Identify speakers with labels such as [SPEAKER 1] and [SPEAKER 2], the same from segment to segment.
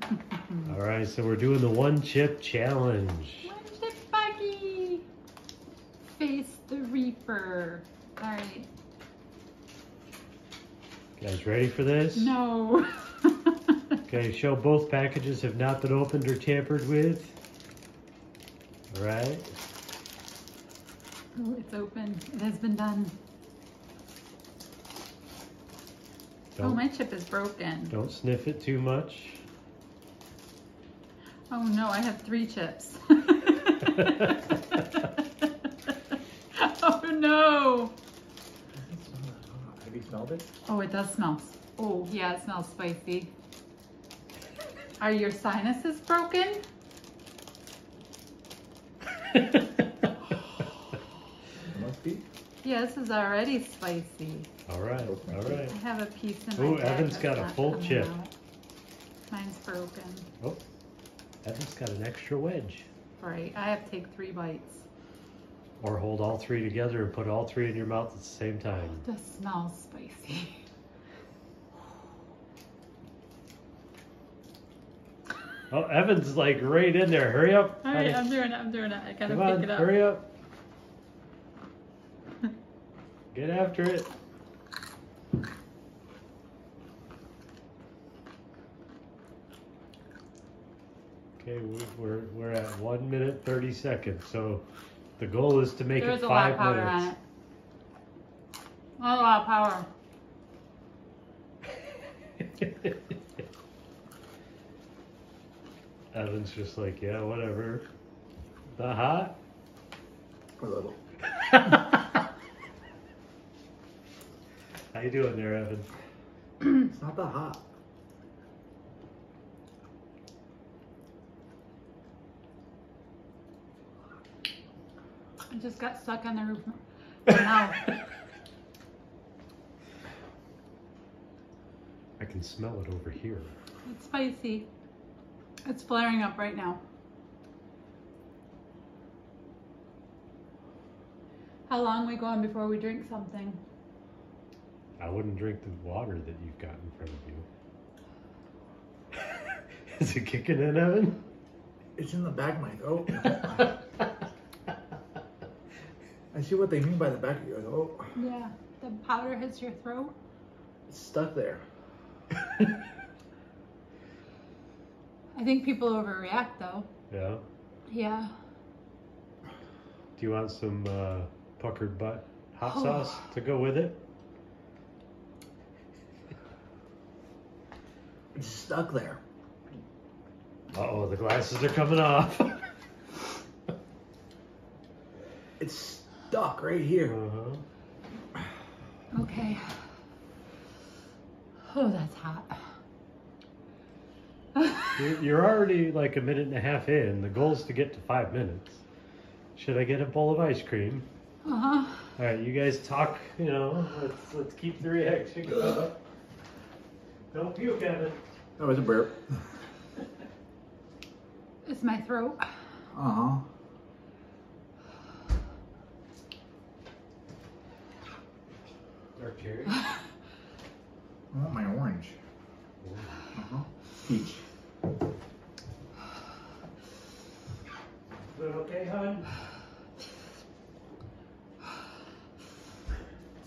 [SPEAKER 1] All right, so we're doing the one chip challenge.
[SPEAKER 2] One chip buggy. Face the Reaper. All right.
[SPEAKER 1] Guys, ready for this?
[SPEAKER 2] No.
[SPEAKER 1] Okay, show both packages have not been opened or tampered with. All right.
[SPEAKER 2] oh, it's open. It has been done. Oh,
[SPEAKER 1] Don't,
[SPEAKER 2] my chip is broken.
[SPEAKER 1] don't sniff it too much.
[SPEAKER 2] Oh no, I have three chips. oh no.
[SPEAKER 3] Have you smelled it?
[SPEAKER 2] Oh, it does smell. Oh, yeah, it smells spicy. Are your sinuses broken?
[SPEAKER 3] Must be.
[SPEAKER 2] Yeah, this is already spicy.
[SPEAKER 1] all right, all right.
[SPEAKER 2] I have a piece in my
[SPEAKER 1] Ooh,
[SPEAKER 2] bag
[SPEAKER 1] Evan's got a full chip.
[SPEAKER 2] out. Mine's broken.
[SPEAKER 1] Oh, Evan's got an extra wedge.
[SPEAKER 2] Right, I have to take three bites.
[SPEAKER 1] Or hold all three together and put all three in your mouth at the same time.
[SPEAKER 2] This smells spicy.
[SPEAKER 1] Oh, Evan's like right in there. Hurry up.
[SPEAKER 2] All right. I'm doing it. I'm doing it. I gotta
[SPEAKER 1] Come
[SPEAKER 2] pick
[SPEAKER 1] on,
[SPEAKER 2] it up.
[SPEAKER 1] hurry up. Get after it. Okay, we- we're, we're at one minute, 30 seconds. So the goal is to make
[SPEAKER 2] There's
[SPEAKER 1] it
[SPEAKER 2] a lot
[SPEAKER 1] five
[SPEAKER 2] of powder on
[SPEAKER 1] minutes.
[SPEAKER 2] it. Not a lot of power.
[SPEAKER 1] Evan's just like, yeah, whatever. The hot?
[SPEAKER 3] A little.
[SPEAKER 1] How you doing there, Evan?
[SPEAKER 3] It's not that hot.
[SPEAKER 2] I just got stuck on the roof. Now,
[SPEAKER 1] I can smell it over here.
[SPEAKER 2] it's spicy. It's flaring up right now. How long we going before we drink something?
[SPEAKER 1] I wouldn't drink the water that you've got in front of you. Is it kicking in, Evan?
[SPEAKER 3] It's in the back of my throat. I see what they mean by the back of your throat.
[SPEAKER 2] Yeah, the powder hits your throat.
[SPEAKER 3] It's stuck there.
[SPEAKER 2] I think people overreact though.
[SPEAKER 1] yeah.
[SPEAKER 2] Yeah.
[SPEAKER 1] Do you want some uh, puckered butt hot
[SPEAKER 2] Oh.
[SPEAKER 1] sauce to go with it?
[SPEAKER 3] It's stuck there.
[SPEAKER 1] Uh oh, the glasses are coming off.
[SPEAKER 3] It's stuck right here.
[SPEAKER 1] huh.
[SPEAKER 2] Okay. Oh, that's hot.
[SPEAKER 1] You're, you're already like a minute and a half in. The goal is to get to five minutes. Should I get a bowl of ice cream?
[SPEAKER 2] Uh huh.
[SPEAKER 1] All right, you guys talk. You know, let's let's keep the reaction going. Don't puke, Evan.
[SPEAKER 3] That was a burp.
[SPEAKER 2] It's my throat.
[SPEAKER 3] Uh huh.
[SPEAKER 1] Dark cherry.
[SPEAKER 3] I want my orange. Uh huh. Peach.
[SPEAKER 1] Is it okay, hon?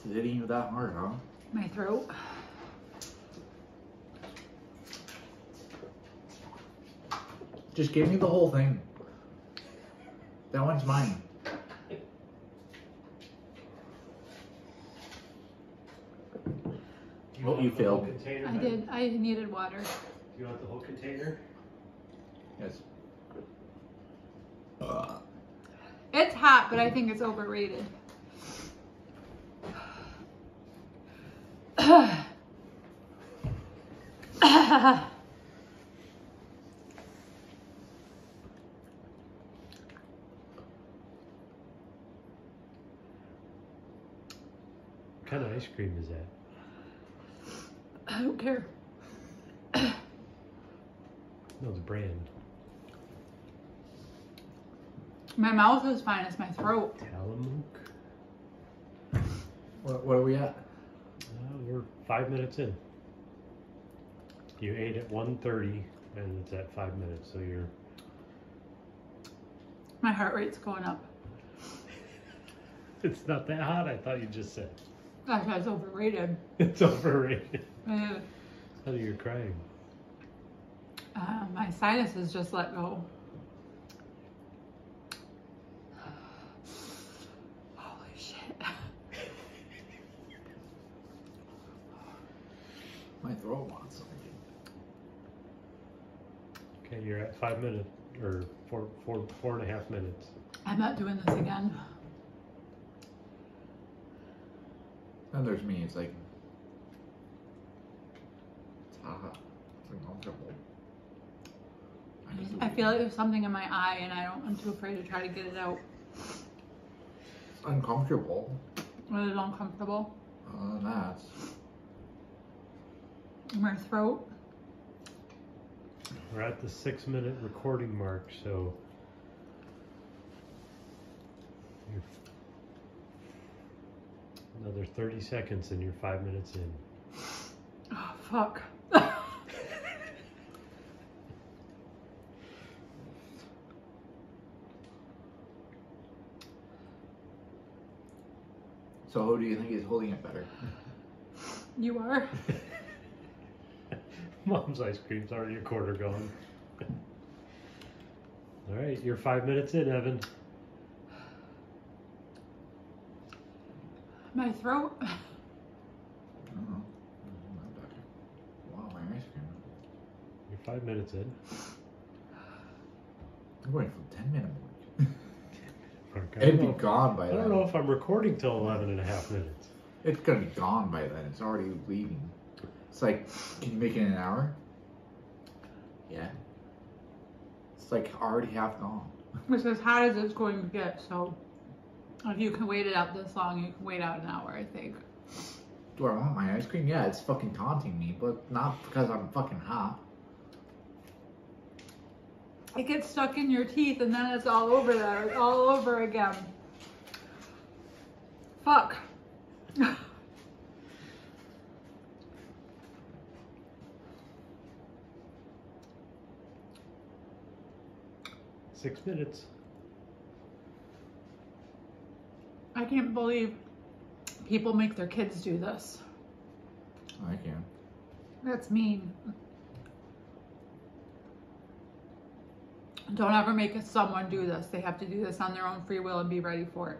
[SPEAKER 3] Is it hitting you that hard, huh?
[SPEAKER 2] My throat.
[SPEAKER 3] Just give me the whole thing. That one's mine.
[SPEAKER 1] Do
[SPEAKER 3] Well,
[SPEAKER 1] want
[SPEAKER 3] you
[SPEAKER 1] the
[SPEAKER 3] failed.
[SPEAKER 2] I did. I needed water.
[SPEAKER 1] Do you want the whole container?
[SPEAKER 3] Yes.
[SPEAKER 2] It's hot, but I think it's overrated.
[SPEAKER 1] What kind of ice cream is that?
[SPEAKER 2] I don't care.
[SPEAKER 1] No, the brand.
[SPEAKER 2] My mouth is fine. It's my throat.
[SPEAKER 1] Tillamook.
[SPEAKER 3] What, what are we at?
[SPEAKER 1] Uh, we're five minutes in. You ate at 1.30 and it's at five minutes. So you're
[SPEAKER 2] My heart rate's going up.
[SPEAKER 1] it's not that hot. I thought you just said
[SPEAKER 2] Gosh, that's overrated.
[SPEAKER 1] it's overrated.
[SPEAKER 2] Uh,
[SPEAKER 1] How you're crying?
[SPEAKER 2] uh, my sinuses just let go. Holy shit.
[SPEAKER 3] My throat wants something.
[SPEAKER 1] Okay, you're at five minutes or four, four, four and a half minutes.
[SPEAKER 2] I'm not doing this again.
[SPEAKER 3] Then there's me. It's like it's hot. It's uncomfortable. I,
[SPEAKER 2] I feel like there's something in my eye and I don't, I'm too afraid to try to get it out.
[SPEAKER 3] it's uncomfortable.
[SPEAKER 2] Really uncomfortable.
[SPEAKER 3] Other than that,
[SPEAKER 2] My throat.
[SPEAKER 1] We're at the six minute recording mark, so another 30 seconds and you're five minutes in.
[SPEAKER 2] Oh, fuck.
[SPEAKER 3] So who do you think is holding it better?
[SPEAKER 2] you are?
[SPEAKER 1] Mom's ice cream's already a quarter gone. All right, you're five minutes in, Evan.
[SPEAKER 2] My throat?
[SPEAKER 3] I don't know. Wow, my ice cream.
[SPEAKER 1] You're five minutes in.
[SPEAKER 3] I'm going for 10 minute mark.
[SPEAKER 1] Mark, I
[SPEAKER 3] It'd be
[SPEAKER 1] know-
[SPEAKER 3] gone by then.
[SPEAKER 1] I
[SPEAKER 3] then.
[SPEAKER 1] don't know if I'm recording till 11 and a half minutes.
[SPEAKER 3] It's gonna be gone by then. It's already leaving. It's like, can you make it in an hour? Yeah. It's like already half gone.
[SPEAKER 2] It's as hot as it's going to get, so if you can wait it out this long, you can wait out an hour, I think.
[SPEAKER 3] Do I want my ice cream? Yeah, it's fucking taunting me, but not because I'm fucking hot.
[SPEAKER 2] It gets stuck in your teeth and then it's all over there, it's all over again. Fuck.
[SPEAKER 1] Six minutes.
[SPEAKER 2] I can't believe people make their kids do this.
[SPEAKER 3] I can.
[SPEAKER 2] That's mean. Don't ever make someone do this. They have to do this on their own free will and be ready for it.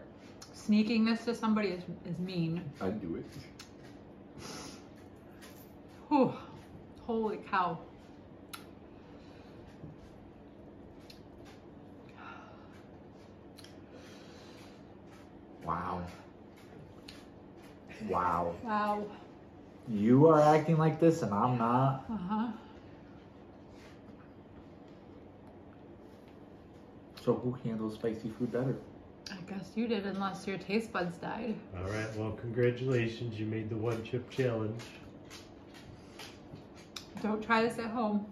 [SPEAKER 2] Sneaking this to somebody is, is mean.
[SPEAKER 3] I'd do it.
[SPEAKER 2] Whew. Holy cow.
[SPEAKER 3] Wow. Wow.
[SPEAKER 2] Wow.
[SPEAKER 3] You are acting like this and I'm not.
[SPEAKER 2] Uh
[SPEAKER 3] So who handles spicy food better?
[SPEAKER 2] I guess you did, unless your taste buds died.
[SPEAKER 1] All right, well, congratulations. You made the one chip challenge.
[SPEAKER 2] Don't try this at home.